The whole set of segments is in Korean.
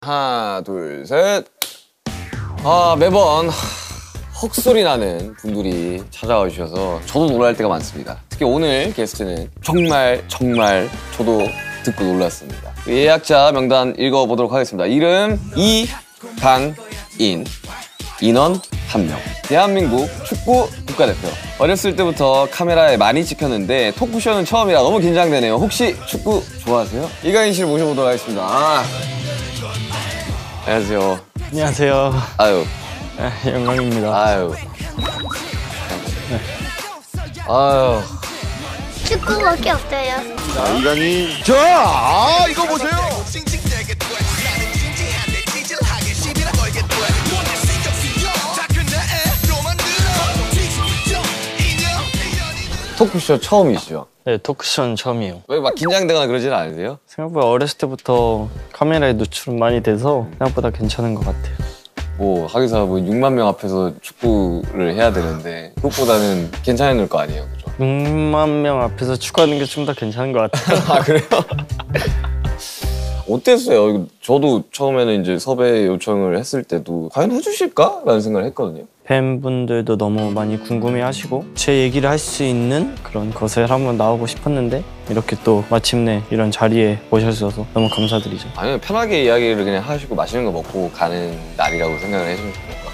하나, 둘, 셋. 아, 매번 헉소리 나는 분들이 찾아와 주셔서 저도 놀랄 때가 많습니다. 특히 오늘 게스트는 정말 정말 저도 듣고 놀랐습니다. 예약자 명단 읽어보도록 하겠습니다. 이름 이강인, 인원 한 명. 대한민국 축구 국가대표. 어렸을 때부터 카메라에 많이 찍혔는데 토크쇼는 처음이라 너무 긴장되네요. 혹시 축구 좋아하세요? 이강인 씨를 모셔보도록 하겠습니다. 아. 안녕하세요. 안녕하세요. 아유, 아, 영광입니다. 아유. 아유. 축구밖에 없어요. 이강인 자 아, 이거 보세요 토크쇼 처음이시죠? 네, 토크쇼는 처음이에요. 왜 막 긴장되거나 그러진 않으세요? 생각보다 어렸을 때부터 카메라에 노출은 많이 돼서 생각보다 괜찮은 것 같아요. 뭐 하기사 뭐 6만 명 앞에서 축구를 해야 되는데 그것보다는 괜찮을 거 아니에요? 6만 명 앞에서 축구하는 게 좀 더 괜찮은 것 같아요. 아 그래요? 어땠어요? 저도 처음에는 이제 섭외 요청을 했을 때도 과연 해주실까 라는 생각을 했거든요. 팬분들도 너무 많이 궁금해하시고 제 얘기를 할 수 있는 그런 것을 한번 나오고 싶었는데 이렇게 또 마침내 이런 자리에 모셔주셔서 너무 감사드리죠. 아니면 편하게 이야기를 그냥 하시고 맛있는 거 먹고 가는 날이라고 생각을 해주면 같고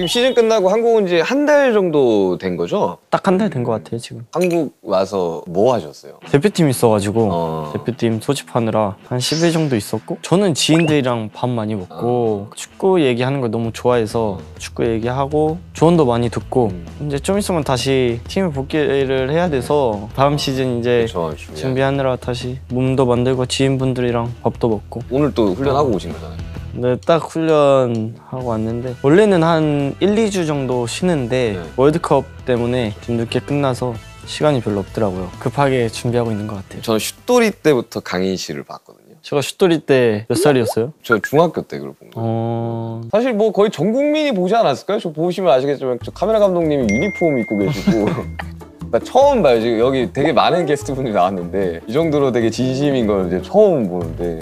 지금 시즌 끝나고 한국 온 지 한 달 정도 된 거죠? 딱 한 달 된 것 같아요 지금. 한국 와서 뭐 하셨어요? 대표팀 있어가지고 어. 대표팀 소집하느라 한 10일 정도 있었고 저는 지인들이랑 밥 많이 먹고 축구 얘기하는 걸 너무 좋아해서 축구 얘기하고 조언도 많이 듣고 음. 이제 좀 있으면 다시 팀에 복귀를 해야 돼서 다음 시즌 이제 저 준비 준비하느라 다시 몸도 만들고 지인분들이랑 밥도 먹고 오늘 또 훈련하고 오신 거잖아요. 네, 딱 훈련하고 왔는데 원래는 한 1, 2주 정도 쉬는데 네. 월드컵 때문에 좀 늦게 끝나서 시간이 별로 없더라고요 급하게 준비하고 있는 것 같아요 저는 슛돌이 때부터 강인 씨를 봤거든요. 제가 슛돌이 때 몇 살이었어요? 저 중학교 때 그걸 본 거예요. 어... 사실 뭐 거의 전 국민이 보지 않았을까요? 저 보시면 아시겠지만 저 카메라 감독님이 유니폼 입고 계시고 나 처음 봐요. 지금 여기 되게 많은 게스트분들이 나왔는데 이 정도로 되게 진심인 걸 이제 처음 보는데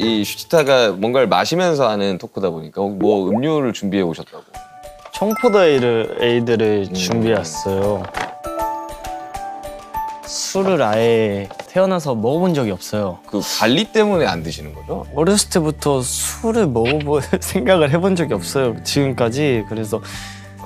이 슈치타가 뭔가를 마시면서 하는 토크다 보니까 뭐 음료를 준비해 오셨다고. 청포도 에이드, 에이드를 준비했어요 술을 아예 태어나서 먹어본 적이 없어요 그 관리 때문에 안 드시는 거죠? 어렸을 때부터 술을 먹어볼 생각을 해본 적이 없어요 지금까지 그래서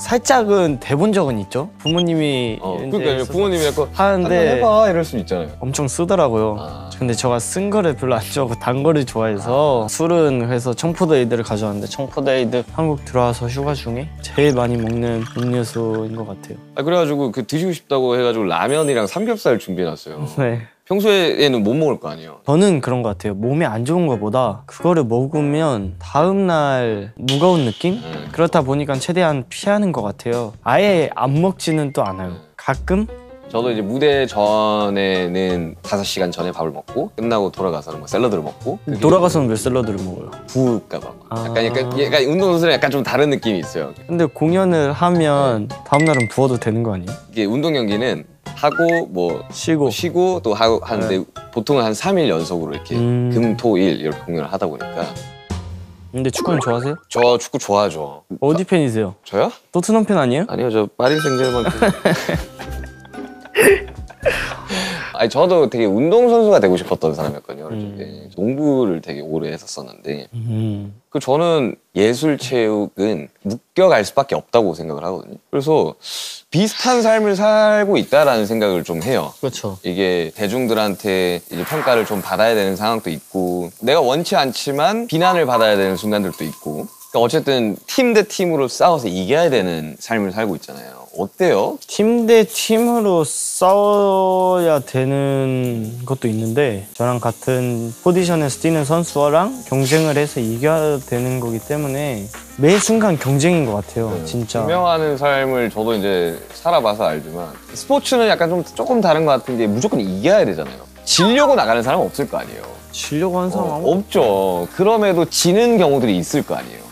살짝은 대본 적은 있죠 부모님이 어, 그러니까 써서 부모님이 약간 하는데 해봐 이럴 수 있잖아요. 엄청 쓰더라고요 아. 근데 제가 쓴 거를 별로 안 좋아하고 단 거를 좋아해서 술은 해서 청포도에이드를 가져왔는데 청포도에이드 한국 들어와서 휴가 중에 제일 많이 먹는 음료수인 것 같아요 아, 그래가지고 그 드시고 싶다고 해가지고 라면이랑 삼겹살 준비해놨어요. 네 평소에는 못 먹을 거 아니에요. 저는 그런 것 같아요 몸에 안 좋은 것보다 그거를 먹으면 다음날 무거운 느낌? 음. 그렇다 보니까 최대한 피하는 것 같아요 아예 안 먹지는 또 않아요 가끔? 저도 이제 무대 전에는 5시간 전에 밥을 먹고 끝나고 돌아가서는 뭐 샐러드를 먹고 돌아가서는 왜 샐러드를 먹어요? 부을까 봐 아. 약간, 약간, 약간 운동선수랑 약간 좀 다른 느낌이 있어요 근데 공연을 하면 다음날은 부어도 되는 거 아니에요? 이게 운동 경기는 하고 뭐 쉬고 쉬고 또 하고 하는데 보통은 한 3일 연속으로 이렇게 음. 금, 토, 일 이렇게 공연을 하다 보니까 근데 축구는 좋아하세요? 저 축구 좋아하죠 어디 팬이세요? 저요? 토트넘 팬 아니에요? 아니요 저 파리 생제르맹 아니 저도 되게 운동 선수가 되고 싶었던 사람이었거든요 어릴 때 농구를 되게 오래 했었었는데 음. 그 저는 예술 체육은 묶여갈 수밖에 없다고 생각을 하거든요. 그래서 비슷한 삶을 살고 있다라는 생각을 좀 해요. 그렇죠. 이게 대중들한테 이제 평가를 좀 받아야 되는 상황도 있고 내가 원치 않지만 비난을 받아야 되는 순간들도 있고 어쨌든 팀 대 팀으로 싸워서 이겨야 되는 삶을 살고 있잖아요. 어때요? 팀 대 팀으로 싸워야 되는 것도 있는데 저랑 같은 포지션에서 뛰는 선수랑 경쟁을 해서 이겨야 되는 거기 때문에 매 순간 경쟁인 것 같아요. 진짜. 증명하는 삶을 저도 이제 살아봐서 알지만 스포츠는 약간 좀 조금 다른 것 같은 게 무조건 이겨야 되잖아요. 지려고 나가는 사람은 없을 거 아니에요. 지려고 하는 사람 어, 없죠. 그럼에도 지는 경우들이 있을 거 아니에요.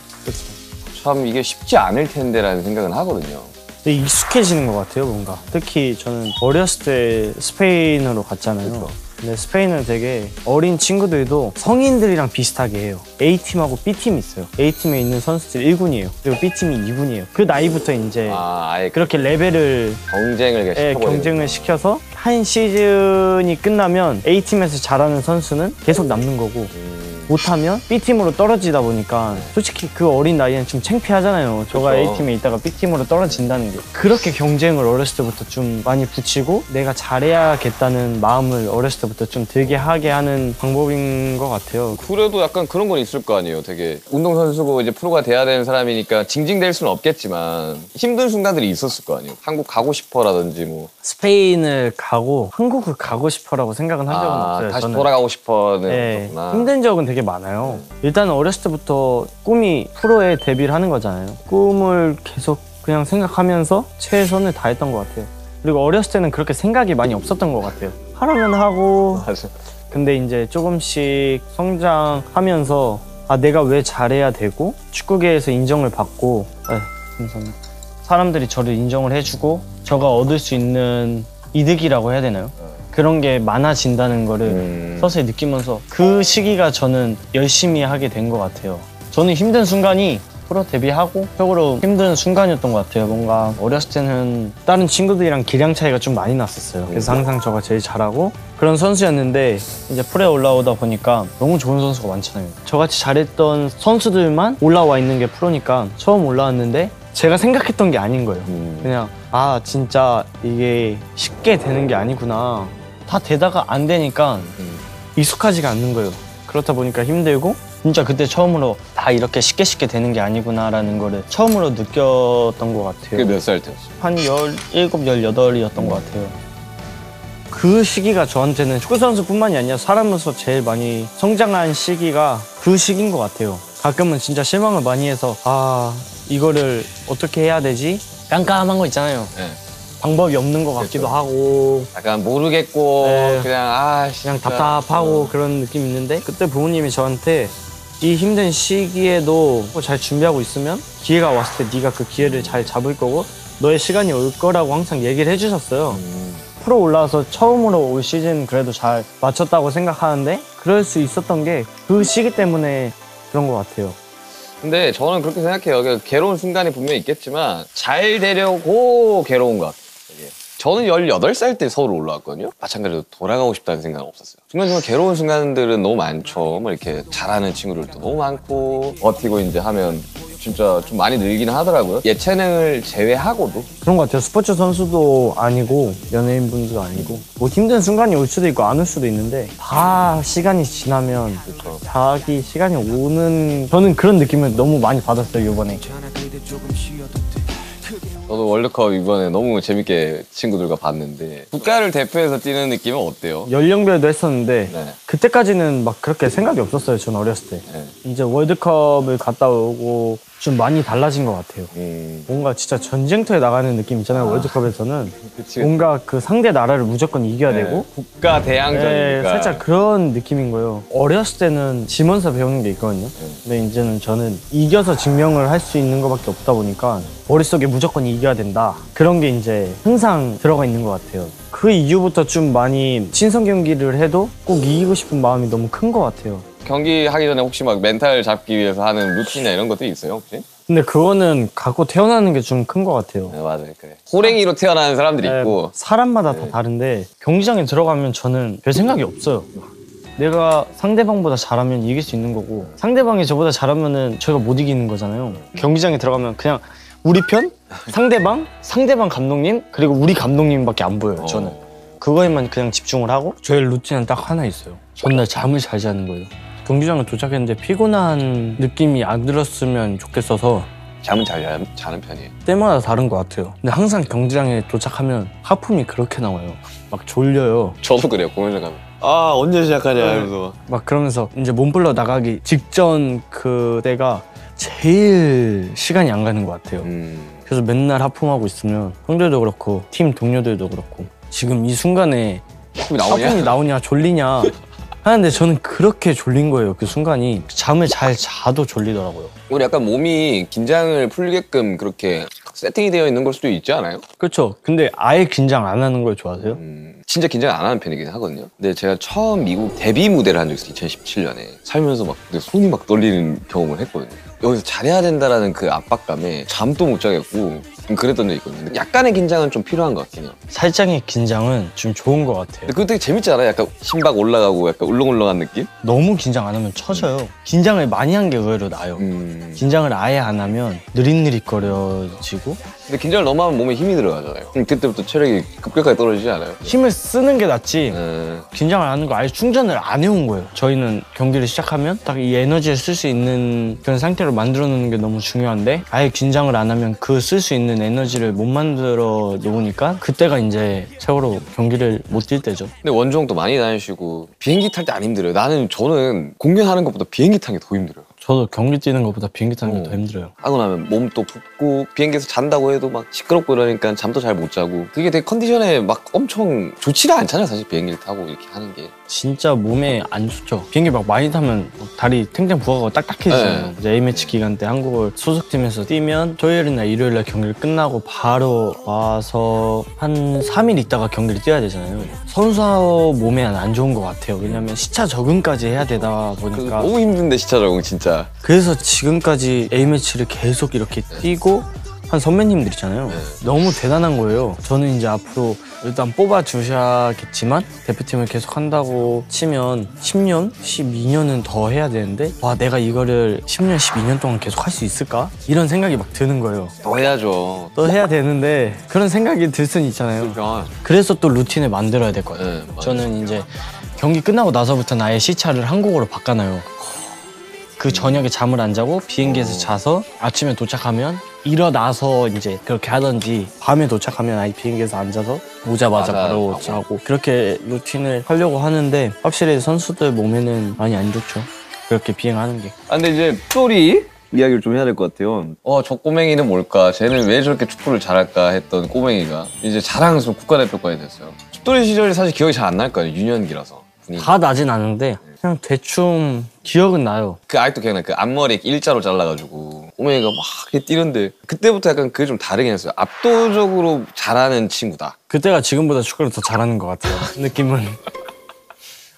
참 이게 쉽지 않을 텐데라는 생각은 하거든요. 근데 익숙해지는 것 같아요, 뭔가. 특히 저는 어렸을 때 스페인으로 갔잖아요. 그쵸. 근데 스페인은 되게 어린 친구들도 성인들이랑 비슷하게 해요. A팀하고 B팀이 있어요. A팀에 있는 선수들 1군이에요. 그리고 B팀이 2군이에요. 그 나이부터 이제 아, 아예 그 그렇게 레벨을 경쟁을 예, 경쟁을 시켜서 한 시즌이 끝나면 A팀에서 잘하는 선수는 계속 남는 거고 음, 못하면 B팀으로 떨어지다 보니까 솔직히 그 어린 나이엔 좀 창피하잖아요. 저가 그쵸. A팀에 있다가 B팀으로 떨어진다는 게. 그렇게 경쟁을 어렸을 때부터 좀 많이 붙이고 내가 잘해야겠다는 마음을 어렸을 때부터 좀 들게 하게 하는 방법인 것 같아요. 그래도 약간 그런 건 있을 거 아니에요. 되게 운동선수고 이제 프로가 돼야 되는 사람이니까 징징댈 수는 없겠지만 힘든 순간들이 있었을 거 아니에요. 한국 가고 싶어라든지 뭐. 스페인을 가고 한국을 가고 싶어라고 생각은 한 적은 아, 없어요. 다시 저는. 돌아가고 싶어는 네. 힘든 적은 되게 많아요. 일단 어렸을 때부터 꿈이 프로에 데뷔를 하는 거잖아요. 꿈을 계속 그냥 생각하면서 최선을 다했던 것 같아요. 그리고 어렸을 때는 그렇게 생각이 많이 없었던 것 같아요. 하라면 하고, 맞아. 근데 이제 조금씩 성장하면서 아 내가 왜 잘해야 되고 축구계에서 인정을 받고, 에, 감사합니다. 사람들이 저를 인정을 해주고 저가 얻을 수 있는 이득이라고 해야 되나요? 그런 게 많아진다는 거를 음. 서서히 느끼면서 그 시기가 저는 열심히 하게 된 것 같아요. 저는 힘든 순간이 프로 데뷔하고 속으로 힘든 순간이었던 것 같아요. 뭔가 어렸을 때는 다른 친구들이랑 기량 차이가 좀 많이 났었어요. 그래서 항상 저가 제일 잘하고 그런 선수였는데 이제 프로에 올라오다 보니까 너무 좋은 선수가 많잖아요. 저같이 잘했던 선수들만 올라와 있는 게 프로니까 처음 올라왔는데 제가 생각했던 게 아닌 거예요. 음. 그냥 아 진짜 이게 쉽게 되는 게 아니구나 다 되다가 안 되니까 음. 익숙하지가 않는 거예요 그렇다 보니까 힘들고 진짜 그때 처음으로 다 이렇게 쉽게 쉽게 되는 게 아니구나라는 거를 처음으로 느꼈던 것 그게 같아요 몇살 때였어? 한 17, 18이었던 것 같아요 그 시기가 저한테는 축구 선수뿐만이 아니라 사람으로서 제일 많이 성장한 시기가 그 시기인 것 같아요. 가끔은 진짜 실망을 많이 해서 아 이거를 어떻게 해야 되지? 깜깜한 거 있잖아요. 네. 방법이 없는 것 같기도 그렇죠. 하고 약간 모르겠고 네. 그냥 아 그냥. 답답하고 그런 느낌이 있는데 그때 부모님이 저한테 이 힘든 시기에도 잘 준비하고 있으면 기회가 왔을 때 네가 그 기회를 잘 잡을 거고 너의 시간이 올 거라고 항상 얘기를 해주셨어요. 음. 프로 올라와서 처음으로 올 시즌 그래도 잘 맞췄다고 생각하는데 그럴 수 있었던 게 그 시기 때문에 그런 것 같아요. 근데 저는 그렇게 생각해요. 그 괴로운 순간이 분명히 있겠지만 잘 되려고 괴로운 것 같아요. 이게. 저는 18살 때 서울 올라왔거든요. 마찬가지로 돌아가고 싶다는 생각은 없었어요. 중간중간 괴로운 순간들은 너무 많죠. 뭐 이렇게 잘하는 친구들도 너무 많고 버티고 이제 하면 진짜 좀 많이 늘기는 하더라고요. 예체능을 제외하고도 그런 것 같아요. 스포츠 선수도 아니고 연예인 분도 아니고 뭐 힘든 순간이 올 수도 있고 안 올 수도 있는데 다 시간이 지나면 그렇죠. 자기 시간이 오는 저는 그런 느낌을 너무 많이 받았어요 이번에. 저도 월드컵 이번에 너무 재밌게 친구들과 봤는데 국가를 대표해서 뛰는 느낌은 어때요? 연령별도 했었는데 네. 그때까지는 막 그렇게 생각이 없었어요. 전 어렸을 때. 네. 이제 월드컵을 갔다 오고 좀 많이 달라진 것 같아요. 음, 뭔가 진짜 전쟁터에 나가는 느낌 있잖아요. 월드컵에서는 그치. 뭔가 그 상대 나라를 무조건 이겨야 네. 되고 국가 네, 대항전이니까 살짝 그런 느낌인 거예요. 어렸을 때는 지면서 배우는 게 있거든요. 근데 이제는 저는 이겨서 증명을 할 수 있는 것밖에 없다 보니까 머릿속에 무조건 이겨야 된다. 그런 게 이제 항상 들어가 있는 것 같아요. 그 이후부터 좀 많이 친선 경기를 해도 꼭 이기고 싶은 마음이 너무 큰 것 같아요. 경기 하기 전에 혹시 막 멘탈 잡기 위해서 하는 루틴이나 이런 것도 있어요 혹시? 근데 그거는 갖고 태어나는 게 좀 큰 것 같아요. 네 맞아요 그래 호랭이로 태어나는 사람들이 네, 있고 사람마다 다 다른데 경기장에 들어가면 저는 별 생각이 없어요. 내가 상대방보다 잘하면 이길 수 있는 거고 상대방이 저보다 잘하면은 저희가 못 이기는 거잖아요. 경기장에 들어가면 그냥 우리 편, 상대방, 상대방 감독님 그리고 우리 감독님밖에 안 보여요. 저는 그거에만 그냥 집중을 하고 저의 루틴은 딱 하나 있어요. 전날 잠을 잘 자는 거예요. 경기장에 도착했는데 피곤한 느낌이 안 들었으면 좋겠어서 잠은 잘 자- 자는 편이에요 때마다 다른 것 같아요. 근데 항상 경기장에 도착하면 하품이 그렇게 나와요. 막 졸려요. 저도 그래요 공연장 가면 아 언제 시작하냐 이러면서 막 그러면서 이제 몸풀러 나가기 직전 그때가 제일 시간이 안 가는 것 같아요. 음, 그래서 맨날 하품하고 있으면 형들도 그렇고 팀 동료들도 그렇고 지금 이 순간에 나오냐? 하품이 나오냐 졸리냐 하는데 저는 그렇게 졸린 거예요. 그 순간이 잠을 잘 자도 졸리더라고요. 우리 약간 몸이 긴장을 풀게끔 그렇게 세팅이 되어 있는 걸 수도 있지 않아요? 그렇죠. 근데 아예 긴장 안 하는 걸 좋아하세요? 음, 진짜 긴장 안 하는 편이긴 하거든요. 근데 제가 처음 미국 데뷔 무대를 한 적이 있어요. 2017년에. 살면서 막 손이 막 떨리는 경험을 했거든요. 여기서 잘해야 된다라는 그 압박감에 잠도 못 자겠고 좀 그랬던 적이 있거든요. 약간의 긴장은 좀 필요한 것 같긴 해요. 살짝의 긴장은 좀 좋은 것 같아요. 근데 그거 되게 재밌지 않아요? 약간 심박 올라가고 약간 울렁울렁한 느낌? 너무 긴장 안 하면 처져요. 긴장을 많이 한 게 의외로 나아요. 음. 긴장을 아예 안 하면 느릿느릿거려지고 근데 긴장을 너무 하면 몸에 힘이 들어가잖아요. 그럼 그때부터 체력이 급격하게 떨어지지 않아요? 힘을 쓰는 게 낫지 음. 긴장을 안 하는 거 아예 충전을 안 해온 거예요. 저희는 경기를 시작하면 딱 이 에너지를 쓸 수 있는 그런 상태로 만들어 놓는 게 너무 중요한데 아예 긴장을 안 하면 그 쓸 수 있는 에너지를 못 만들어 놓으니까 그때가 이제 최고로 경기를 못 뛸 때죠. 근데 원정도 많이 다니시고 비행기 탈 때 안 힘들어요. 나는 저는 공연하는 것보다 비행기 타는 게 더 힘들어요. 저도 경기 뛰는 것보다 비행기 타는 게 어. 더 힘들어요. 하고 나면 몸도 붓고 비행기에서 잔다고 해도 막 시끄럽고 이러니까 잠도 잘 못 자고 그게 되게 컨디션에 막 엄청 좋지가 않잖아요 사실 비행기를 타고 이렇게 하는 게 진짜 몸에 안 좋죠. 비행기 막 많이 타면 막 다리 탱탱 부어가고 딱딱해지잖아요. 네. 이제 A매치 기간 때 한국을 소속팀에서 뛰면 토요일이나 일요일날 경기를 끝나고 바로 와서 한 3일 있다가 경기를 뛰어야 되잖아요. 선수 몸에 안 좋은 것 같아요. 왜냐면 시차 적응까지 해야 되다 그 보니까 너무 힘든데 시차 적응 진짜 그래서 지금까지 A매치를 계속 이렇게 뛰고 한 선배님들 있잖아요. 네. 너무 대단한 거예요. 저는 이제 앞으로 일단 뽑아 주셔야겠지만 대표팀을 계속 한다고 치면 10년, 12년은 더 해야 되는데 와 내가 이거를 10년, 12년 동안 계속 할 수 있을까? 이런 생각이 막 드는 거예요. 더 해야죠 또 해야 되는데 그런 생각이 들 수는 있잖아요. 그러니까 그래서 또 루틴을 만들어야 될 것 같아요. 네, 맞아요. 저는 이제 경기 끝나고 나서부터는 아예 시차를 한국으로 바꿔놔요. 그 저녁에 잠을 안 자고 비행기에서 자서 아침에 도착하면 일어나서 이제 그렇게 하던지 밤에 도착하면 아예 비행기에서 앉아서 오자마자 맞아, 바로 맞아. 자고 그렇게 루틴을 하려고 하는데 확실히 선수들 몸에는 많이 안 좋죠. 그렇게 비행하는 게. 아 근데 이제 슛돌이 이야기를 좀 해야 될 것 같아요 어 저 꼬맹이는 뭘까 쟤는 왜 저렇게 축구를 잘할까 했던 꼬맹이가 이제 자랑스러운 국가대표까지 됐어요 슛돌이 시절이 사실 기억이 잘 안 날 거예요 유년기라서 분위기. 다 나진 않은데 그냥 대충 기억은 나요. 그 아직도 기억나. 그 앞머리 이렇게 일자로 잘라가지고 꼬맹이가 막 이렇게 뛰는데 그때부터 약간 그게 좀 다르긴 했어요. 압도적으로 잘하는 친구다. 그때가 지금보다 축구를 더 잘하는 것 같아요. 느낌은.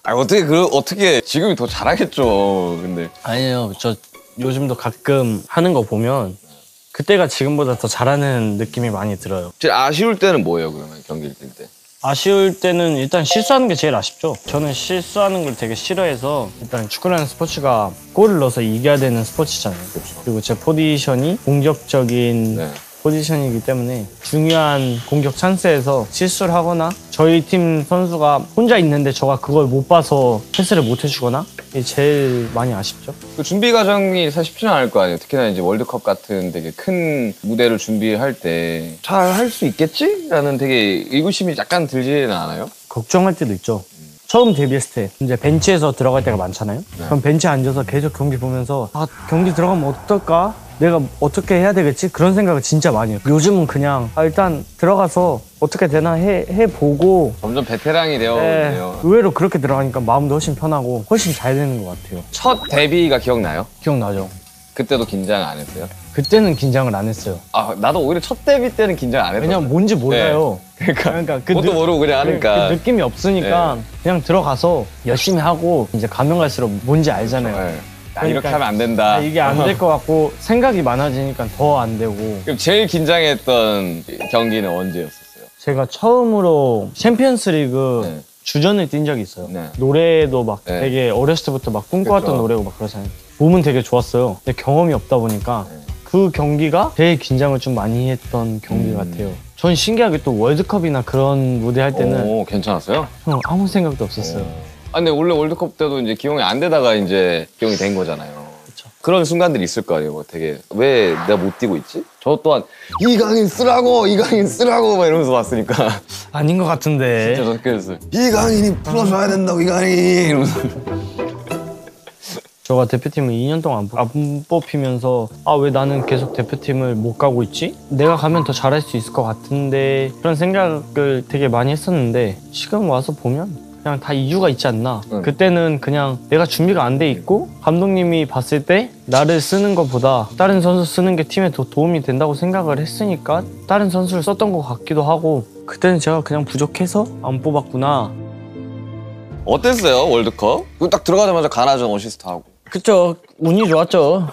아 어떻게 그 어떻게 지금이 더 잘하겠죠. 근데 아니에요. 저 요즘도 가끔 하는 거 보면 그때가 지금보다 더 잘하는 느낌이 많이 들어요. 제일 아쉬울 때는 뭐예요 그러면 경기를 뛸 때? 아쉬울 때는 일단 실수하는 게 제일 아쉽죠. 저는 실수하는 걸 되게 싫어해서 일단 축구라는 스포츠가 골을 넣어서 이겨야 되는 스포츠잖아요. 그리고 제 포지션이 공격적인 네. 포지션이기 때문에 중요한 공격 찬스에서 실수를 하거나 저희 팀 선수가 혼자 있는데 저가 그걸 못 봐서 패스를 못 해주거나 제일 많이 아쉽죠. 그 준비 과정이 사실 쉽지는 않을 거 아니에요. 특히나 이제 월드컵 같은 되게 큰 무대를 준비할 때 잘 할 수 있겠지? 라는 되게 의구심이 약간 들지는 않아요? 걱정할 때도 있죠. 처음 데뷔했을 때 이제 벤치에서 들어갈 때가 많잖아요. 그럼 벤치에 앉아서 계속 경기 보면서 아 경기 들어가면 어떨까? 내가 어떻게 해야 되겠지? 그런 생각을 진짜 많이 해요. 요즘은 그냥 아, 일단 들어가서 어떻게 되나 해, 해보고 점점 베테랑이 되어 예, 있네요. 의외로 그렇게 들어가니까 마음도 훨씬 편하고 훨씬 잘 되는 것 같아요. 첫 데뷔가 기억나요? 기억나죠? 그때도 긴장 안 했어요? 그때는 긴장을 안 했어요. 아 나도 오히려 첫 데뷔 때는 긴장 안 했어요. 왜냐면 뭔지 몰라요. 그러니까, 그러니까 그 뭣도 느- 모르고 그냥 하니까. 그 느낌이 없으니까 그냥 들어가서 열심히 하고 이제 가면 갈수록 뭔지 알잖아요. 네. 아, 이렇게 그러니까 하면 안 된다. 아, 이게 안 될 것 같고 생각이 많아지니까 더 안 되고 그럼 제일 긴장했던 경기는 언제였었어요? 제가 처음으로 챔피언스 리그 네. 주전을 뛴 적이 있어요. 네. 노래도 막 네. 되게 어렸을 때부터 막 꿈꿔왔던 그쵸. 노래고 막 그러잖아요. 몸은 되게 좋았어요. 근데 경험이 없다 보니까 네. 그 경기가 제일 긴장을 좀 많이 했던 경기 음. 같아요. 전 신기하게 또 월드컵이나 그런 무대 할 때는 오, 괜찮았어요? 형 아무 생각도 없었어요. 아, 근데 원래 월드컵 때도 이제 기용이 안 되다가 이제 기용이 된 거잖아요. 그쵸. 그런 순간들이 있을 거 아니에요. 뭐 되게 왜 내가 못 뛰고 있지? 저 또한 이강인 쓰라고 이강인 쓰라고 막 이러면서 왔으니까 아닌 것 같은데. 진짜 그랬어요. 이강인이 풀어줘야 된다고 이강인 이러면서 저가 대표팀을 2년 동안 안 뽑히면서 아 왜 나는 계속 대표팀을 못 가고 있지? 내가 가면 더 잘할 수 있을 것 같은데 그런 생각을 되게 많이 했었는데 지금 와서 보면 그냥 다 이유가 있지 않나. 응. 그때는 그냥 내가 준비가 안 돼 있고 감독님이 봤을 때 나를 쓰는 것보다 다른 선수 쓰는 게 팀에 더 도움이 된다고 생각을 했으니까 다른 선수를 썼던 것 같기도 하고 그때는 제가 그냥 부족해서 안 뽑았구나. 어땠어요 월드컵? 그딱 들어가자마자 가나전 어시스트 하고. 그쵸 운이 좋았죠.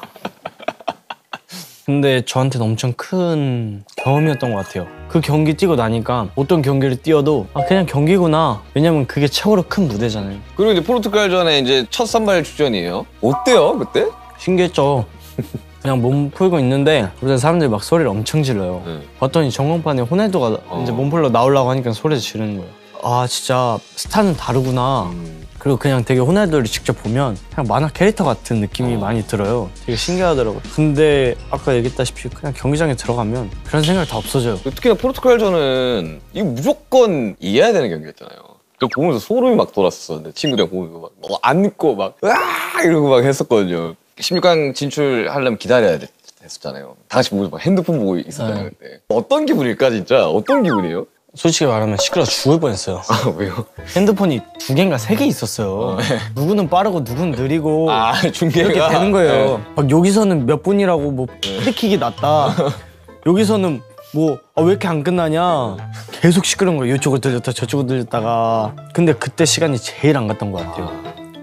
근데 저한테는 엄청 큰 경험이었던 것 같아요. 그 경기 뛰고 나니까 어떤 경기를 뛰어도 아 그냥 경기구나. 왜냐면 그게 최고로 큰 무대잖아요. 그리고 이제 포르투갈전에 이제 첫 선발 출전이에요. 어때요 그때? 신기했죠. 그냥 몸 풀고 있는데 그때 사람들이 막 소리를 엄청 질러요. 네. 봤더니 전광판에 호날두가 어. 이제 몸 풀러 나오려고 하니까 소리를 지르는 거예요. 아 진짜 스타는 다르구나. 음. 그리고 그냥 되게 호날두를 직접 보면 그냥 만화 캐릭터 같은 느낌이 어. 많이 들어요. 되게 신기하더라고요. 근데 아까 얘기했다시피 그냥 경기장에 들어가면 그런 생각 다 없어져요. 특히나 포르투갈전은 이거 무조건 이겨야 되는 경기였잖아요. 그 보면서 소름이 막 돌았었는데 친구들이랑 보면서 막 어, 안고 막 으아 이러고 막 했었거든요. 16강 진출하려면 기다려야 됐. 다 같이 보면서 막 핸드폰 보고 있었잖아요 네. 그때. 어떤 기분일까 진짜? 어떤 기분이에요? 솔직히 말하면 시끄러 죽을 뻔했어요. 아 왜요? 핸드폰이 두 개인가 세 개 있었어요. 누구는 빠르고 누구는 느리고 아 중계가 이렇게 되는 거예요. 네. 막 여기서는 몇 분이라고 뭐 프리킥이 났다. 여기서는 뭐 왜 이렇게 안 끝나냐. 계속 시끄러운 거예요. 이쪽을 들렸다 저쪽을 들렸다가. 근데 그때 시간이 제일 안 갔던 것 같아요.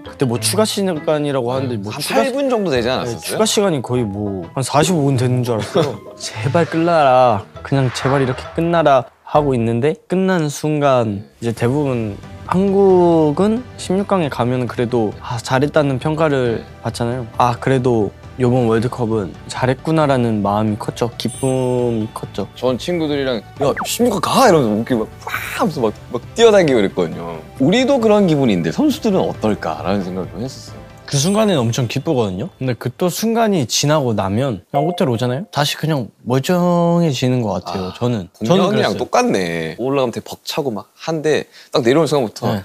그때 뭐 추가 시간이라고 하는데 뭐 한 추가, 8분 정도 되지 네, 않았었어요? 추가 시간이 거의 뭐 한 45분 되는 줄 알았어요. 제발 끝나라. 그냥 제발 이렇게 끝나라 하고 있는데 끝나는 순간 이제 대부분 한국은 16강에 가면 그래도 아, 잘했다는 평가를 받잖아요. 아 그래도 이번 월드컵은 잘했구나라는 마음이 컸죠. 기쁨이 컸죠. 전 친구들이랑 야 16강 가 이러면서 웃기 막 와! 하면서 막, 막 뛰어다니고 그랬거든요. 우리도 그런 기분인데 선수들은 어떨까라는 생각을 좀 했었어요. 그 순간에는 엄청 기쁘거든요. 근데 그 또 순간이 지나고 나면 그냥 호텔 오잖아요. 다시 그냥 멀쩡해지는 것 같아요. 아, 저는 저는 그랬어요. 똑같네. 올라가면 되게 벅차고 막 한데 딱 내려오는 순간부터 네. 야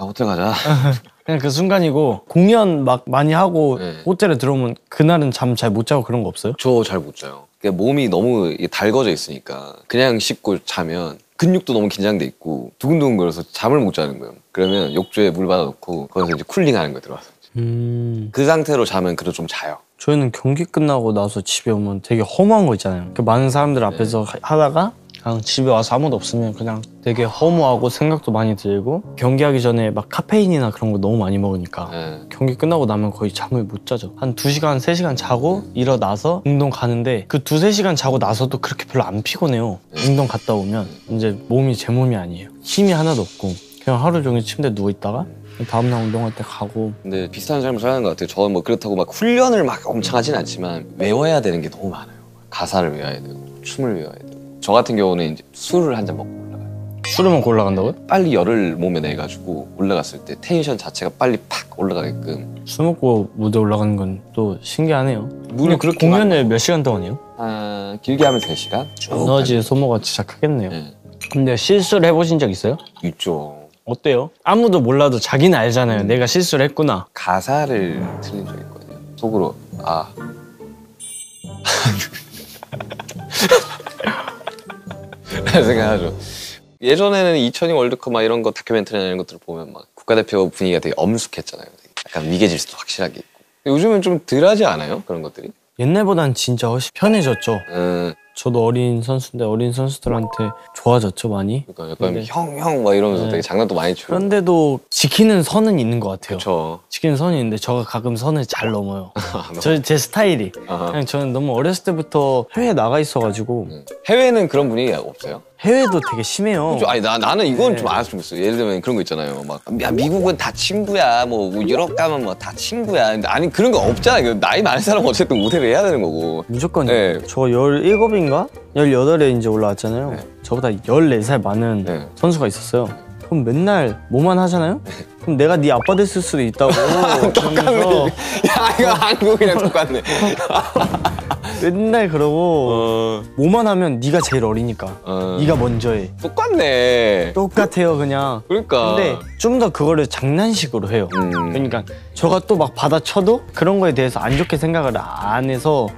호텔 가자. 그냥 그 순간이고 공연 막 많이 하고 네. 호텔에 들어오면 그날은 잠 잘 못 자고 그런 거 없어요? 저 잘 못 자요. 몸이 너무 이게 달궈져 있으니까 그냥 씻고 자면 근육도 너무 긴장돼 있고 두근두근거려서 잠을 못 자는 거예요. 그러면 욕조에 물 받아놓고 거기서 이제 쿨링하는 거 들어가서 음 그 상태로 자면 그래도 좀 자요. 저희는 경기 끝나고 나서 집에 오면 되게 허무한 거 있잖아요. 그 많은 사람들 앞에서 하- 하다가 그냥 집에 와서 아무도 없으면 그냥 되게 허무하고 생각도 많이 들고 경기하기 전에 막 카페인이나 그런 거 너무 많이 먹으니까 예. 경기 끝나고 나면 거의 잠을 못 자죠. 한 두시간세시간 자고 일어나서 운동 가는데 그 두세 시간 자고 나서도 그렇게 별로 안 피곤해요. 운동 갔다 오면 이제 몸이 제 몸이 아니에요. 힘이 하나도 없고 그냥 하루 종일 침대에 누워 있다가 다음날 운동할 때 가고 근데 비슷한 삶을 사는 것 같아요. 저는 뭐 그렇다고 막 훈련을 막 엄청 하진 않지만 외워야 되는 게 너무 많아요. 가사를 외워야 되고 춤을 외워야 되고. 저 같은 경우는 이제 술을 한 잔 먹고 올라가요. 술을 먹고 올라간다고요? 빨리 열을 몸에 내가지고 올라갔을 때 텐션 자체가 빨리 팍 올라가게끔 술 먹고 무대 올라가는 건 또 신기하네요. 물을 그렇게 공연을 몇 시간 동안이요? 아, 길게 하면 3시간? 쭉 에너지 소모가 진짜 크겠네요. 네, 근데 실수를 해보신 적 있어요? 있죠. 어때요? 아무도 몰라도 자기는 알잖아요. 내가 실수를 했구나. 가사를 틀린 적이 있거든요. 속으로 아 생각하죠. 예전에는 2002 월드컵 막 이런 거 다큐멘터리나 이런 것들 을 보면 막 국가대표 분위기가 되게 엄숙했잖아요. 되게 약간 위계 질서도 확실하게 있고. 요즘은 좀 덜하지 않아요? 그런 것들이? 옛날보단 진짜 훨씬 편해졌죠. 음, 저도 어린 선수인데 어린 선수들한테 좋아졌죠 많이. 그러니까 약간 네. 형, 형, 막 이러면서 네. 되게 장난도 많이 치고. 그런데도 지키는 선은 있는 것 같아요. 그쵸. 지키는 선이 있는데 저가 가끔 선을 잘 넘어요. 아, 너무- 저제 스타일이. 아하. 그냥 저는 너무 어렸을 때부터 해외에 나가 있어가지고 음. 해외는 그런 분위기가 없어요? 해외도 되게 심해요. 좀, 아니 나 나는 이건 네. 좀 알았으면 좋겠어. 예를 들면 그런 거 있잖아요. 막 야, 미국은 다 친구야. 뭐 유럽 가면 뭐 다 친구야. 근데 아니 그런 거 없잖아. 요 나이 많은 사람은 어쨌든 모델을 해야 되는 거고. 무조건 네. 저 17인가? 18에 이제 올라왔잖아요. 네. 저보다 14살 많은 네. 선수가 있었어요. 그럼 맨날 뭐만 하잖아요? 그럼 내가 네 아빠 됐을 수도 있다고. 그러면서 야 이거 한국이랑 똑같네. 맨날 그러고 어, 뭐만 하면 네가 제일 어리니까. 어. 네가 먼저 해. 똑같네. 똑같아요 그냥. 그러니까. 근데 좀 더 그거를 장난식으로 해요. 음. 그러니까 저가 또 막 받아쳐도 그런 거에 대해서 안 좋게 생각을 안 해서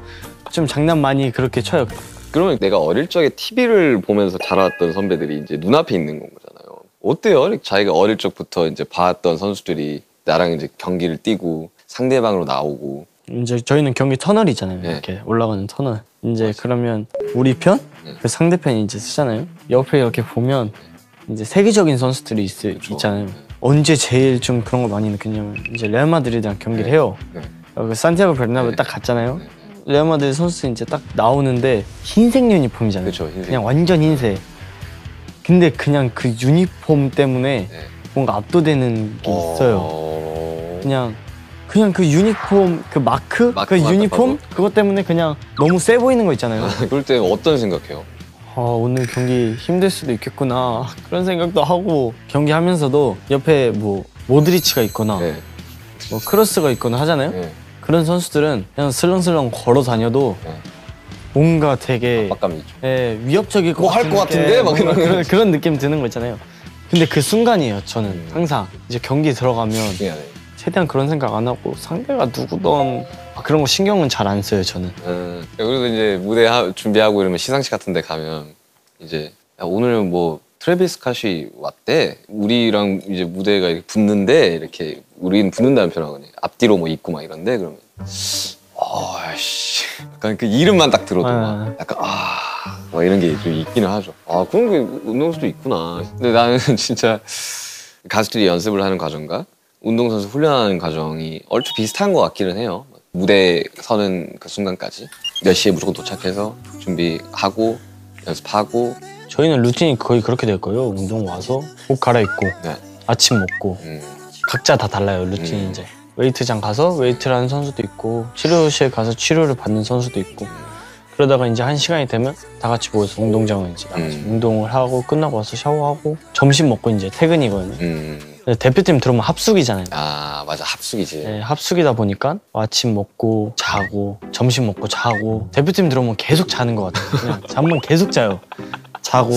좀 장난 많이 그렇게 쳐요. 그러면 내가 어릴 적에 TV를 보면서 자라왔던 선배들이 이제 눈앞에 있는 건 거잖아요. 어때요? 자기가 어릴 적부터 이제 봤던 선수들이 나랑 이제 경기를 뛰고 상대방으로 나오고 이제 저희는 경기 터널이잖아요. 네. 이렇게 올라가는 터널. 이제 그러면 우리 편, 네. 그 상대편이 이제 쓰잖아요. 옆에 이렇게 보면 이제 세계적인 선수들이 있, 그쵸. 있잖아요. 언제 제일 좀 그런 걸 많이 느꼈냐면 이제 레알 마드리드랑 경기를 네. 해요. 네. 그 산티아고 베르나베 네. 딱 갔잖아요. 네. 레알 마드리드 선수 이제 딱 나오는데 흰색 유니폼이잖아요. 그쵸, 흰색. 그냥 완전 흰색. 근데 그냥 그 유니폼 때문에 네. 뭔가 압도되는 게 있어요. 어... 그냥 그냥 그 유니폼 그 마크, 마크, 그 마크 유니폼 봐도. 그것 때문에 그냥 너무 세 보이는 거 있잖아요. 그럴 때 어떤 생각해요? 아 오늘 경기 힘들 수도 있겠구나 그런 생각도 하고 경기하면서도 옆에 뭐 모드리치가 있거나 네. 뭐 크로스가 있거나 하잖아요. 네. 그런 선수들은 그냥 슬렁슬렁 걸어 다녀도 네. 뭔가 되게 압박감이 있죠. 예, 위협적일 것 뭐할것 같은 같은데? 막 뭔가 이러는 그런, 그런 느낌 드는 거 있잖아요. 근데 그 순간이에요. 저는 음. 항상 이제 경기 들어가면 미안해. 최대한 그런 생각 안 하고 상대가 누구든 아, 그런 거 신경은 잘 안 써요 저는 음, 그리고 이제 무대 하- 준비하고 이러면 시상식 같은 데 가면 이제 야, 오늘 뭐 트래비스 캇이 왔대. 우리랑 이제 무대가 이렇게 붙는데 이렇게 우리는 붙는다는 표현하거든요. 앞뒤로 뭐 있고 막 이런데 그러면 아씨 약간 그 이름만 딱 들어도 막 아. 약간 아, 뭐 이런 게 좀 있기는 하죠. 아 그런 게 운동선수도 있구나. 근데 나는 진짜 가수들이 연습을 하는 과정과 운동선수 훈련하는 과정이 얼추 비슷한 것 같기는 해요. 무대 서는 그 순간까지 몇 시에 무조건 도착해서 준비하고 연습하고 저희는 루틴이 거의 그렇게 될 거예요 운동 와서 옷 갈아입고 네. 아침 먹고 음, 각자 다 달라요 루틴이 음. 이제 웨이트장 가서 웨이트를 하는 선수도 있고 치료실 가서 치료를 받는 선수도 있고 그러다가 이제 한 시간이 되면 다 같이 모여서 운동장을 이제 나가서 음. 운동을 하고 끝나고 와서 샤워하고 점심 먹고 이제 퇴근이거든요 음. 대표팀 들어오면 합숙이잖아요 아 맞아 합숙이지. 네, 합숙이다 보니까 아침 먹고 자고 점심 먹고 자고 대표팀 들어오면 계속 자는 것 같아요. 그냥 잠만 계속 자요. 자고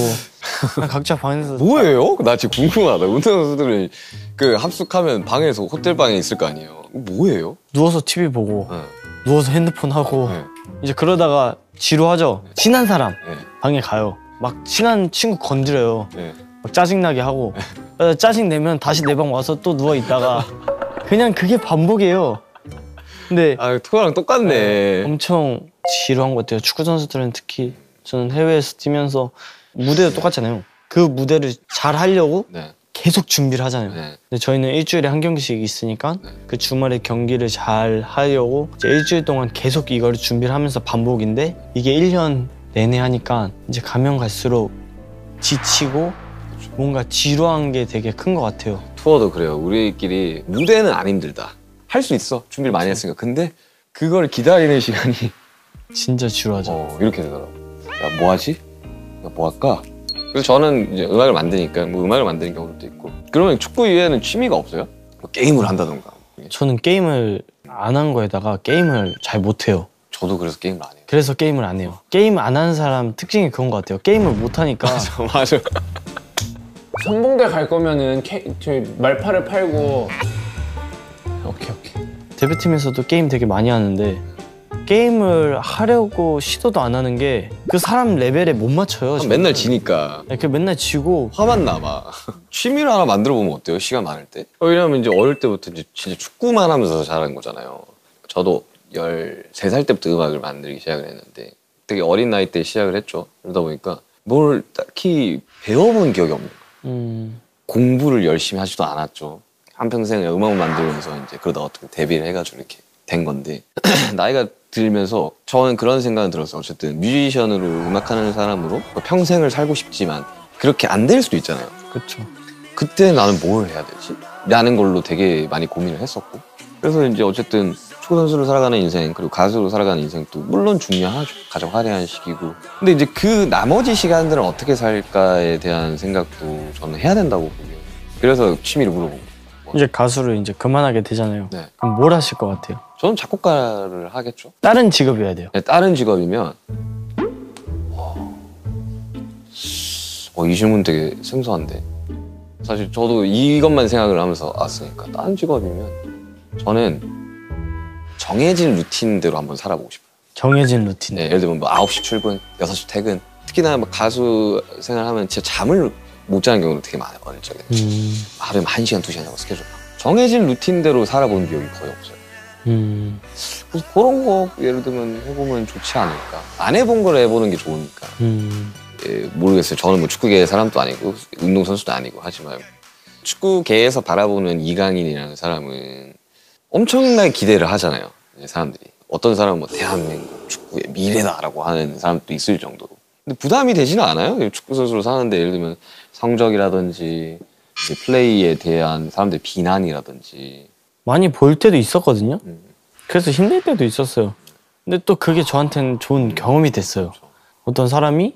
그냥 각자 방에서 뭐예요? 나 지금 궁금하다. 운동 선수들은 그 합숙하면 방에서 호텔 방에 있을 거 아니에요. 뭐예요? 누워서 TV 보고 네. 누워서 핸드폰 하고 네. 이제 그러다가 지루하죠. 친한 사람 네. 방에 가요. 막 친한 친구 건드려요. 네. 막 짜증나게 하고 그래서 짜증 내면 다시 내 방 와서 또 누워 있다가 그냥 그게 반복이에요. 근데 아 토가랑 똑같네. 엄청 지루한 것 같아요. 축구 선수들은 특히 저는 해외에서 뛰면서 무대도 똑같잖아요. 그 무대를 잘 하려고 네. 계속 준비를 하잖아요. 네. 근데 저희는 일주일에 한 경기씩 있으니까 네. 그 주말에 경기를 잘 하려고 이제 일주일 동안 계속 이거를 준비를 하면서 반복인데 이게 1년 내내 하니까 이제 가면 갈수록 지치고 뭔가 지루한 게 되게 큰 것 같아요. 투어도 그래요. 우리끼리 무대는 안 힘들다. 할 수 있어. 준비를 많이 했으니까. 근데 그걸 기다리는 시간이 진짜 지루하죠. 어, 이렇게 되더라고. 야, 뭐 하지? 야, 뭐 할까? 그래서 저는 이제 음악을 만드니까 뭐 음악을 만드는 경우도 있고. 그러면 축구 이외에는 취미가 없어요? 뭐 게임을 한다던가. 저는 게임을 안 한 거에다가 게임을 잘 못해요. 저도 그래서 게임을 안 해요. 그래서 게임을 안 해요. 게임 안 하는 사람 특징이 그런 것 같아요. 게임을 못 하니까 맞아. 선봉대 갈 거면은 캐, 저희 말파를 팔고 오케이 오케이 대표팀에서도 게임 되게 많이 하는데 게임을 하려고 시도도 안 하는 게 그 사람 레벨에 못 맞춰요. 저는. 맨날 지니까 이렇게 맨날 지고 화만 나봐. 취미를 하나 만들어 보면 어때요? 시간 많을 때? 어, 왜냐면 이제 어릴 때부터 이제 진짜 축구만 하면서 자란 거잖아요. 저도 13살 때부터 음악을 만들기 시작을 했는데 되게 어린 나이 때 시작을 했죠. 그러다 보니까 뭘 딱히 배워본 기억이 없는. 음, 공부를 열심히 하지도 않았죠. 한평생 음악을 만들면서 이제 그러다 어떻게 데뷔를 해가지고 이렇게 된 건데 나이가 들면서 저는 그런 생각은 들었어요. 어쨌든 뮤지션으로 음악하는 사람으로 평생을 살고 싶지만 그렇게 안 될 수도 있잖아요. 그렇죠. 그때 나는 뭘 해야 되지? 라는 걸로 되게 많이 고민을 했었고 그래서 이제 어쨌든 축구 선수로 살아가는 인생 그리고 가수로 살아가는 인생도 물론 중요하죠 가장 화려한 시기고 근데 이제 그 나머지 시간들은 어떻게 살까에 대한 생각도 저는 해야 된다고 보고요 그래서 취미를 물어보고 이제 가수를 이제 그만하게 되잖아요. 네. 그럼 뭘 하실 것 같아요? 저는 작곡가를 하겠죠 다른 직업이어야 돼요. 네, 다른 직업이면 어, 이 질문 되게 생소한데 사실 저도 이것만 생각을 하면서 왔으니까 다른 직업이면 저는 정해진 루틴대로 한번 살아보고 싶어요. 정해진 루틴. 네, 예를 들면 뭐 9시 출근, 6시 퇴근. 특히나 막 가수 생활하면 진짜 잠을 못 자는 경우도 되게 많아요 어릴 적에. 음, 하루에 한 시간 두 시간 자고 스케줄. 정해진 루틴대로 살아본 기억이 거의 없어요. 음, 그래서 그런 거 예를 들면 해보면 좋지 않을까? 안 해본 걸 해보는 게 좋으니까. 음. 예, 모르겠어요. 저는 뭐 축구계 사람도 아니고 운동선수도 아니고 하지만 축구계에서 바라보는 이강인이라는 사람은 엄청나게 기대를 하잖아요 사람들이 어떤 사람은 뭐 대한민국 축구의 미래다라고 하는 사람도 있을 정도로 근데 부담이 되지는 않아요 축구 선수로 사는데 예를 들면 성적이라든지 플레이에 대한 사람들의 비난이라든지 많이 볼 때도 있었거든요. 음. 그래서 힘들 때도 있었어요. 근데 또 그게 저한테는 좋은 경험이 됐어요. 어떤 사람이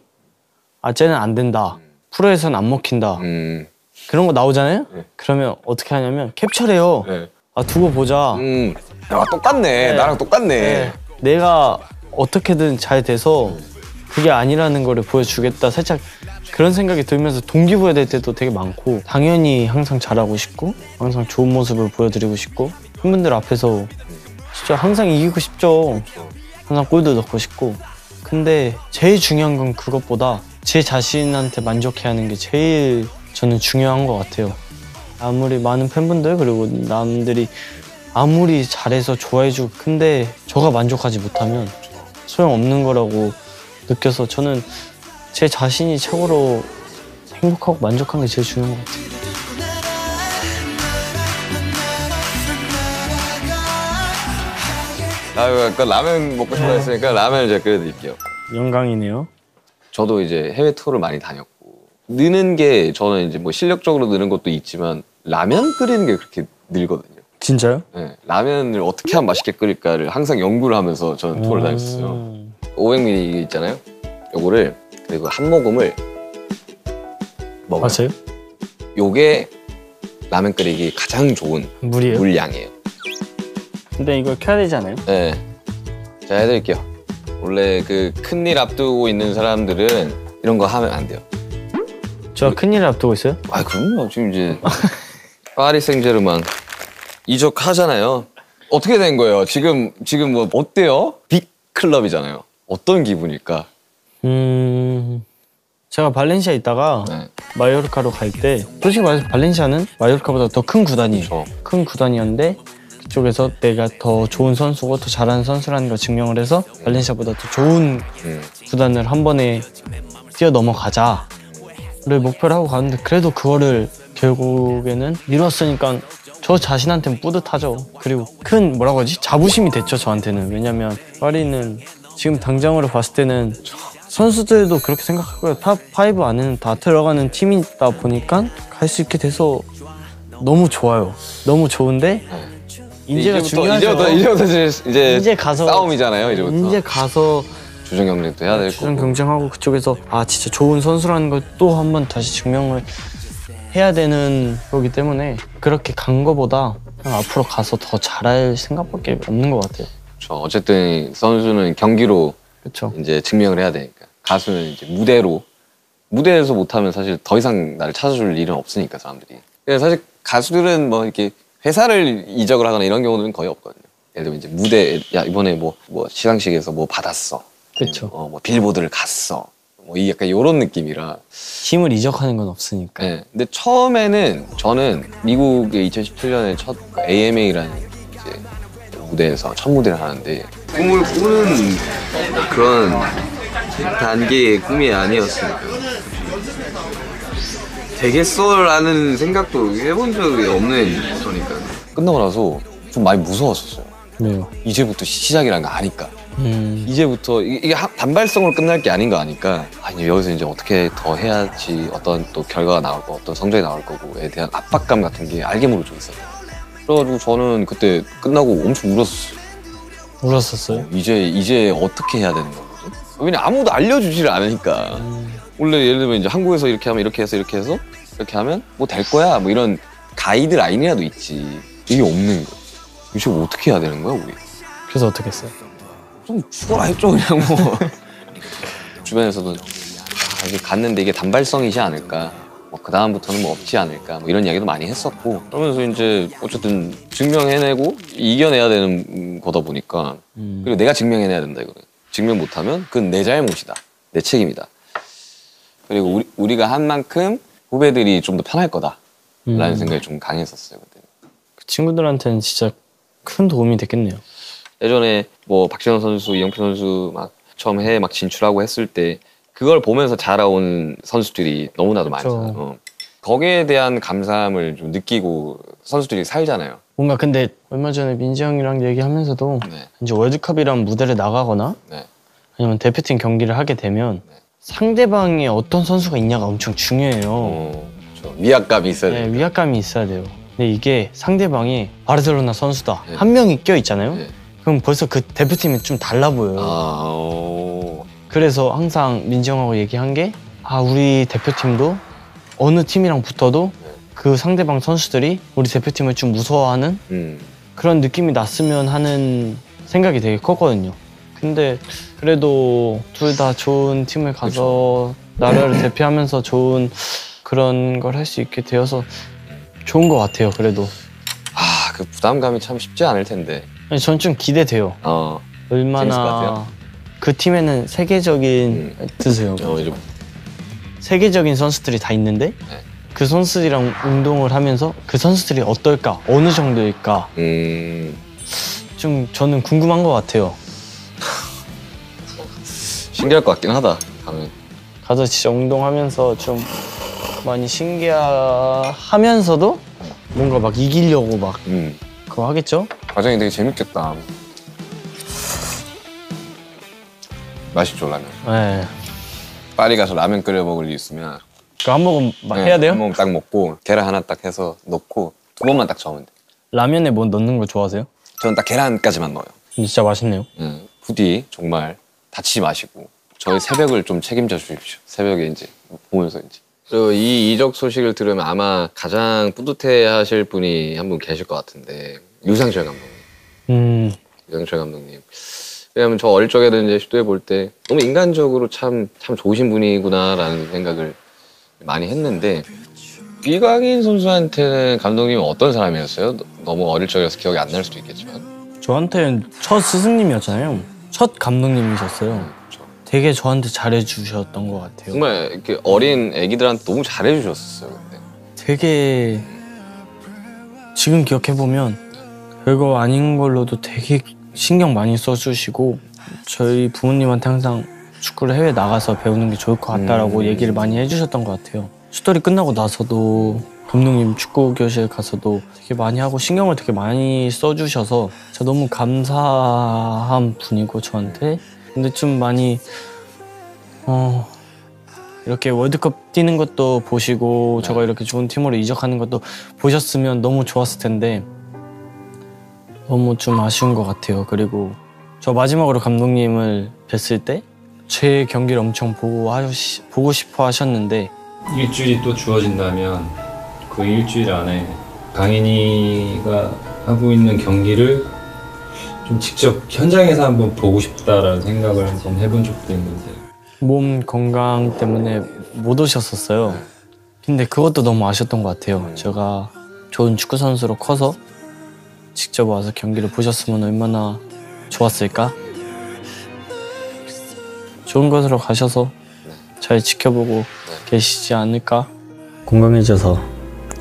아 쟤는 안 된다. 프로에서는 안 먹힌다. 음, 그런 거 나오잖아요. 네. 그러면 어떻게 하냐면 캡처래요. 네. 아 두고 보자. 음, 야, 똑같네 네. 나랑 똑같네 네. 내가 어떻게든 잘 돼서 그게 아니라는 거를 보여주겠다. 살짝 그런 생각이 들면서 동기부여 될 때도 되게 많고 당연히 항상 잘하고 싶고 항상 좋은 모습을 보여드리고 싶고 팬분들 앞에서 진짜 항상 이기고 싶죠. 항상 골도 넣고 싶고 근데 제일 중요한 건 그것보다 제 자신한테 만족해야 하는 게 제일 저는 중요한 것 같아요. 아무리 많은 팬분들 그리고 남들이 아무리 잘해서 좋아해주고 근데 저가 만족하지 못하면 소용없는 거라고 느껴서 저는 제 자신이 최고로 행복하고 만족한 게 제일 중요한 것 같아요. 아, 약간 라면 먹고 싶다 했으니까 라면을 제가 끓여드릴게요. 영광이네요. 저도 이제 해외 투어를 많이 다녔고 느는 게 저는 이제 뭐 실력적으로 느는 것도 있지만 라면 끓이는 게 그렇게 늘거든요. 진짜요? 네, 라면을 어떻게 하면 맛있게 끓일까를 항상 연구를 하면서 저는 투어를 다녔어요. 음. 500ml 이게 있잖아요. 요거를 그리고 한 모금을 먹어요. 맞아요? 요게 라면 끓이기 가장 좋은 물이에요? 물량이에요. 근데 이걸 켜야 되지 않아요? 네. 자, 해드릴게요. 원래 그 큰일 앞두고 있는 사람들은 이런 거 하면 안 돼요. 저 큰일 앞두고 있어요? 아, 그럼요. 지금 이제 파리 생제르맹 이적하잖아요. 어떻게 된 거예요? 지금 지금 뭐 어때요? 빅 클럽이잖아요. 어떤 기분일까? 음... 제가 발렌시아 있다가 네. 마요르카로 갈 때 솔직히 말해서 발렌시아는 마요르카보다 더 큰 구단이에요. 그렇죠. 큰 구단이었는데 그쪽에서 내가 더 좋은 선수고 더 잘하는 선수라는 걸 증명을 해서 발렌시아보다 더 좋은 음. 구단을 한 번에 뛰어 넘어가자를 목표로 하고 가는데 그래도 그거를 결국에는 이뤘으니까 저 자신한테는 뿌듯하죠. 그리고 큰 뭐라고 하지 자부심이 됐죠 저한테는 왜냐면 파리는 지금 당장으로 봤을 때는 선수들도 그렇게 생각하고요. 탑5 안에는 다 들어가는 팀이다 보니까 갈 수 있게 돼서 너무 좋아요. 너무 좋은데 인제가 이제부터 중요하죠. 이제부터 이제부터 이제, 이제 가서 싸움이잖아요. 이제부터 이제 가서 주전 경쟁도 해야 될 주전 거고. 경쟁하고 그쪽에서 아 진짜 좋은 선수라는 걸 또 한 번 다시 증명을 해야 되는 거기 때문에 그렇게 간 거보다 그냥 앞으로 가서 더 잘할 생각밖에 없는 것 같아요. 그렇죠. 어쨌든 선수는 경기로 그렇죠. 이제 증명을 해야 되니까 가수는 이제 무대로 무대에서 못하면 사실 더 이상 나를 찾아줄 일은 없으니까 사람들이 그래서 사실 가수들은 뭐 이렇게 회사를 이적을 하거나 이런 경우는 거의 없거든요 예를 들면 이제 무대 야 이번에 뭐, 뭐 시상식에서 뭐 받았어 그렇죠. 어, 뭐 빌보드를 갔어 뭐 이 약간 이런 느낌이라 팀을 이적하는 건 없으니까. 네. 근데 처음에는 저는 미국의 2017년에 첫 AMA라는 이제 무대에서 첫 무대를 하는데 꿈을 꾸는 그런 단계의 꿈이 아니었으니까 되겠어라는 생각도 해본 적이 없는 거니까 끝나고 나서 좀 많이 무서웠었어요. 왜요? 이제부터 시작이라는 거 아니까. 음, 이제부터 이- 이게 하- 단발성으로 끝날 게 아닌 거 아니까 아니 여기서 이제 어떻게 더 해야지 어떤 또 결과가 나올 거 어떤 성적이 나올 거고에 대한 압박감 같은 게 알게 모르게 좀 있었어요. 그래가지고 저는 그때 끝나고 엄청 울었어요. 울었었어요. 이제 이제 어떻게 해야 되는 거지? 왜냐 아무도 알려주지를 않으니까 원래 예를 들면 이제 한국에서 이렇게 하면 이렇게 해서 이렇게 해서 이렇게 하면 뭐 될 거야 뭐 이런 가이드 라인이라도 있지 이게 없는 거야. 이제 어떻게 해야 되는 거야 우리? 그래서 어떻게 했어요? 좀 죽어라 했죠 그냥 뭐. 주변에서도 아, 이게 갔는데 이게 단발성이지 않을까. 뭐그 다음부터는 뭐 없지 않을까. 뭐 이런 이야기도 많이 했었고. 그러면서 이제 어쨌든 증명해내고 이겨내야 되는 거다 보니까 그리고 내가 증명해내야 된다 이거는. 증명 못하면 그건 내 잘못이다. 내 책임이다. 그리고 우리, 우리가 한 만큼 후배들이 좀 더 편할 거다라는 음. 생각이 좀 강했었어요 그때. 그 친구들한테는 진짜 큰 도움이 됐겠네요. 예전에 뭐 박진영 선수, 이영표 선수 막 처음 해외 막 진출하고 했을 때 그걸 보면서 자라온 선수들이 너무나도 그쵸. 많잖아요. 어. 거기에 대한 감사함을 좀 느끼고 선수들이 살잖아요. 뭔가 근데 얼마 전에 민지 형이랑 얘기하면서도 네. 이제 월드컵이란 무대를 나가거나 네. 아니면 대표팀 경기를 하게 되면 네. 상대방에 어떤 선수가 있냐가 엄청 중요해요. 어, 그렇죠. 위압감이 있어야 네, 돼요. 위압감이 있어야 돼요. 근데 이게 상대방이 바르셀로나 선수다. 네. 한 명이 껴 있잖아요. 네. 그럼 벌써 그 대표팀이 좀 달라 보여요. 아, 오. 그래서 항상 민지 형하고 얘기한 게 아, 우리 대표팀도 어느 팀이랑 붙어도 네. 그 상대방 선수들이 우리 대표팀을 좀 무서워하는 음. 그런 느낌이 났으면 하는 생각이 되게 컸거든요. 근데 그래도 둘 다 좋은 팀을 가서 나라를 대표하면서 좋은 그런 걸 할 수 있게 되어서 좋은 것 같아요. 그래도 아, 그 부담감이 참 쉽지 않을 텐데. 아니, 전 좀 기대돼요. 어, 재밌을 것 얼마나 같아요? 그 팀에는 세계적인 드세요. 어 이제 세계적인 선수들이 다 있는데 네. 그 선수들이랑 운동을 하면서 그 선수들이 어떨까 어느 정도일까 음, 좀 저는 궁금한 것 같아요. 신기할 것 같긴 하다. 가면. 가서 진짜 운동하면서 좀 많이 신기하면서도 뭔가 막 이기려고 막 음, 그거 하겠죠? 과정이 되게 재밌겠다. 맛있죠 라면. 네. 파리 가서 라면 끓여 먹을 일 있으면 그한 모금 막 네, 해야 돼요? 한 모금 딱 먹고 계란 하나 딱 해서 넣고 두 번만 딱 저으면 돼. 라면에 뭐 넣는 거 좋아하세요? 저는 딱 계란까지만 넣어요. 진짜 맛있네요. 음, 부디 정말 다치지 마시고 저희 새벽을 좀 책임져 주십시오. 새벽에 이제 보면서 이제. 그리고 이 이적 소식을 들으면 아마 가장 뿌듯해하실 분이 한 분 계실 것 같은데 유상철 감독님. 음, 유상철 감독님. 왜냐면 저 어릴 적에도 이제 시도해 볼 때 너무 인간적으로 참, 참 좋으신 분이구나라는 생각을 많이 했는데 이강인 선수한테는 감독님은 어떤 사람이었어요? 너무 어릴 적이라서 기억이 안 날 수도 있겠지만. 저한테는 첫 스승님이었잖아요. 첫 감독님이셨어요. 그렇죠. 되게 저한테 잘해주셨던 것 같아요. 정말 이렇게 어린 애기들한테 너무 잘해주셨어요. 그때. 되게 지금 기억해 보면 별거 아닌 걸로도 되게 신경 많이 써주시고 저희 부모님한테 항상 축구를 해외 나가서 배우는 게 좋을 것 같다라고 음. 얘기를 많이 해주셨던 것 같아요. 슈터리 끝나고 나서도 감독님 축구 교실 가서도 되게 많이 하고 신경을 되게 많이 써주셔서 저 너무 감사한 분이고 저한테 근데 좀 많이 어 이렇게 월드컵 뛰는 것도 보시고 네. 저가 이렇게 좋은 팀으로 이적하는 것도 보셨으면 너무 좋았을 텐데 너무 좀 아쉬운 것 같아요. 그리고 저 마지막으로 감독님을 뵀을 때 제 경기를 엄청 보고 하시, 보고 싶어 하셨는데 일주일이 또 주어진다면 그 일주일 안에 강인이가 하고 있는 경기를 좀 직접 현장에서 한번 보고 싶다라는 생각을 한번 해본 적도 있는데 몸 건강 때문에 못 오셨었어요. 근데 그것도 너무 아쉬웠던 것 같아요. 제가 좋은 축구 선수로 커서 직접 와서 경기를 보셨으면 얼마나 좋았을까? 좋은 곳으로 가셔서 잘 지켜보고 계시지 않을까? 건강해져서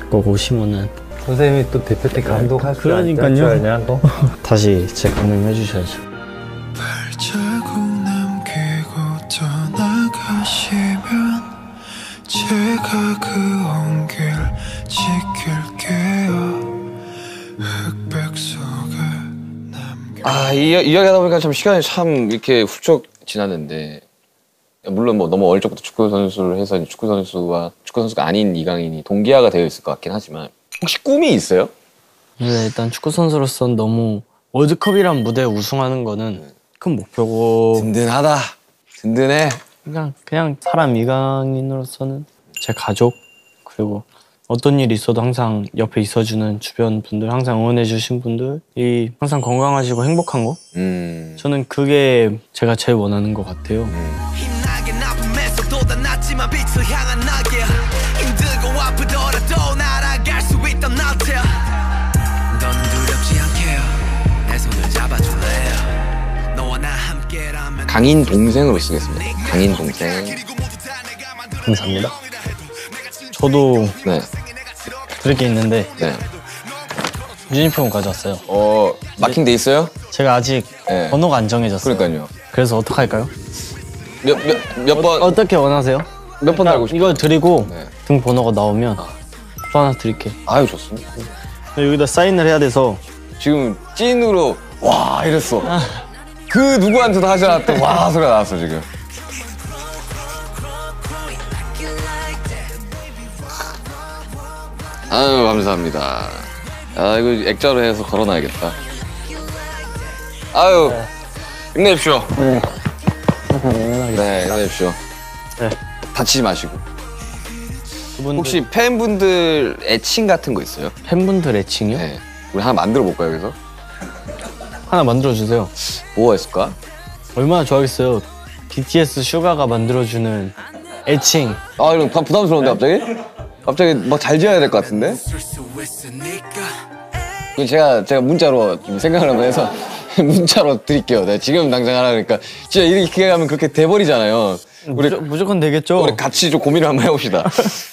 꼭 오시면은 선생님이 또 대표팀 감독할 줄 그러니까요. 다시 제 감독님 해주셔야죠. 제가 그 온길 지킬게요 아, 이, 이야기하다 보니까 참 시간이 참 이렇게 훌쩍 지났는데 물론 뭐 너무 어릴 적부터 축구 선수를 해서 이제 축구 선수와 축구 선수가 아닌 이강인이 동기화가 되어 있을 것 같긴 하지만 혹시 꿈이 있어요? 네, 일단 축구 선수로서는 너무 월드컵이란 무대에 우승하는 거는 큰 목표고 든든하다. 든든해. 그냥 그냥 사람 이강인으로서는 제 가족 그리고 어떤 일이 있어도 항상 옆에 있어주는 주변 분들 항상 응원해주신 분들이 항상 건강하시고 행복한 거 음. 저는 그게 제가 제일 원하는 것 같아요. 함께라면 강인 동생으로 쓰겠습니다. 강인 동생. 감사합니다. 저도 네. 드릴 게 있는데 네. 유니폼 가져왔어요. 어, 마킹 돼 있어요? 제가 아직 네. 번호가 안 정해졌어요. 그러니까요. 그래서 어떻게 할까요? 몇, 몇, 몇 번, 어 떻게 원하세요? 몇 번 달고 싶어요? 이걸 드리고 네. 등 번호가 나오면 또 하나 드릴게요. 아유, 좋습니다. 여기다 사인을 해야 돼서 지금 찐으로 와 이랬어. 그 누구한테도 하지 않았던 와 소리가 나왔어 지금. 아유 감사합니다. 아 이거 액자로 해서 걸어놔야겠다. 아유 힘내십시오. 네, 힘내십시오. 네. 다치지 마시고. 그분들 혹시 팬분들 애칭 같은 거 있어요? 팬분들 애칭이요? 네. 우리 하나 만들어 볼까요 여기서? 하나 만들어 주세요. 뭐가 있을까? 얼마나 좋아하겠어요. BTS 슈가가 만들어주는 애칭. 아 이런 부- 부담스러운데 갑자기? 갑자기 막 잘 지어야 될 것 같은데? 제가 제가 문자로 좀 생각을 한번 해서 문자로 드릴게요. 내가 지금 당장 하라니까 진짜 이렇게 가면 그렇게 돼버리잖아요. 우리 무조, 무조건 되겠죠? 우리 같이 좀 고민을 한번 해봅시다.